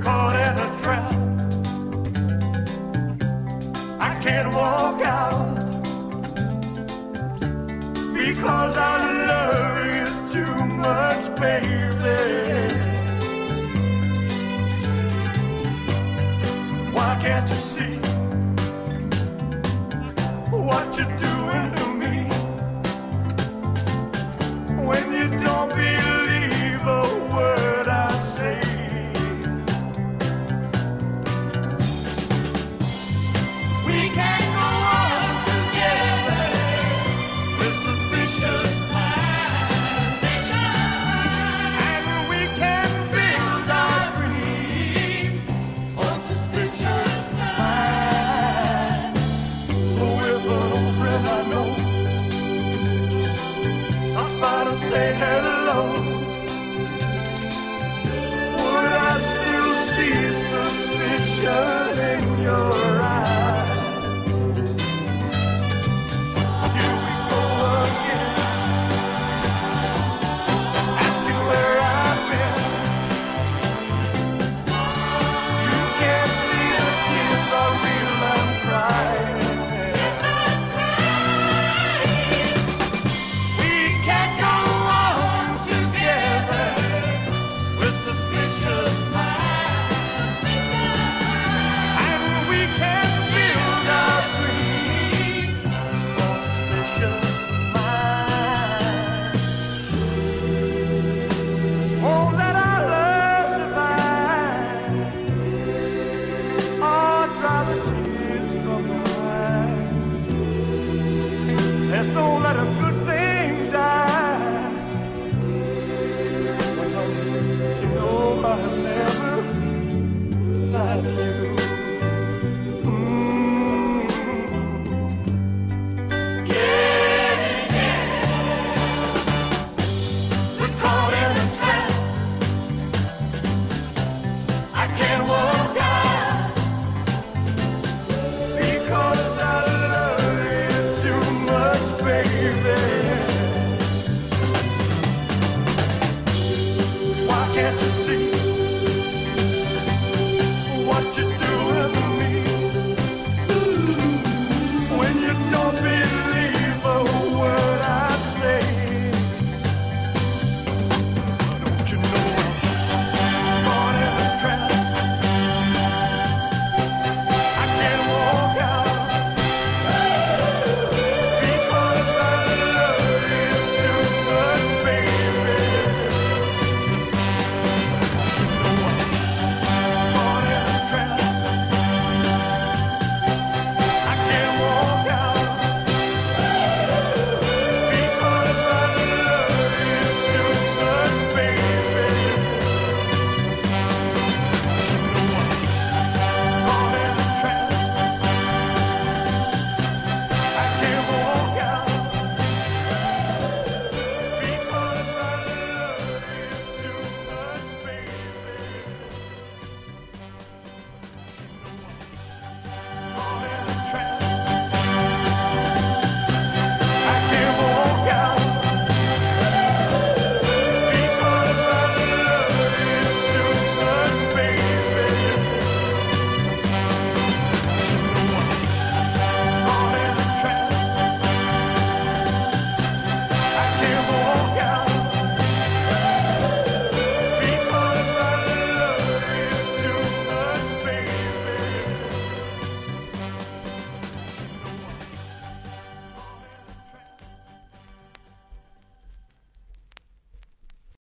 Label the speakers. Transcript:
Speaker 1: caught in a trap. I can't walk out because I love you too much, baby. Why can't you see what you do? Let's don't let a good can't you see what you're doing to me when you don't believe?